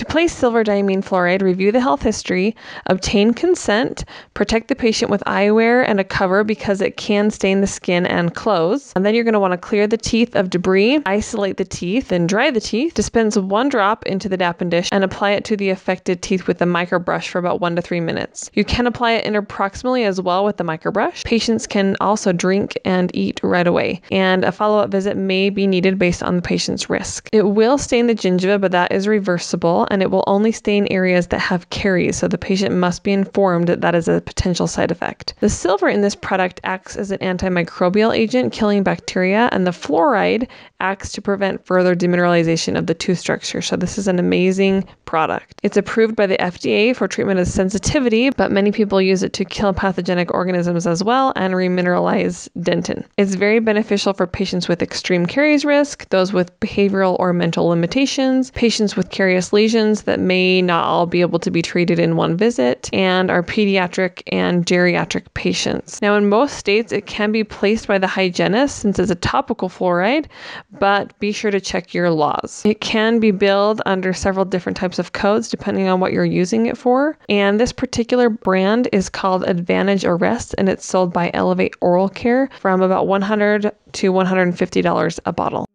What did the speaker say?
To place silver diamine fluoride, review the health history, obtain consent, protect the patient with eyewear and a cover because it can stain the skin and clothes. And then you're going to want to clear the teeth of debris, isolate the teeth, then dry the teeth, dispense one drop into the dappen dish, and apply it to the affected teeth with a microbrush for about one to three minutes. You can apply it interproximally as well with the microbrush. Patients can also drink and eat right away, and a follow up visit may be needed based on the patient's risk. It will stain the gingiva, but that is reversible, and it will only stain areas that have caries, so the patient must be informed that that is a potential side effect. The silver in this product acts as an antimicrobial agent, killing bacteria, and the fluoride acts to prevent further demineralization of the tooth structure. So, this is an amazing product. It's approved by the FDA for treatment of sensitivity, but many people use it to kill pathogenic organisms as well and remineralize dentin. It's very beneficial for patients with extreme caries risk, those with behavioral or mental limitations, patients with carious lesions that may not all be able to be treated in one visit, and our pediatric and geriatric patients. Now, in most states, it can be placed by the hygienist since it's a topical fluoride, but be sure to check your laws. It can be billed under several different types of codes depending on what you're using it for. And this particular brand is called Advantage Arrest and it's sold by Elevate Oral Care from about 100 to $150 a bottle.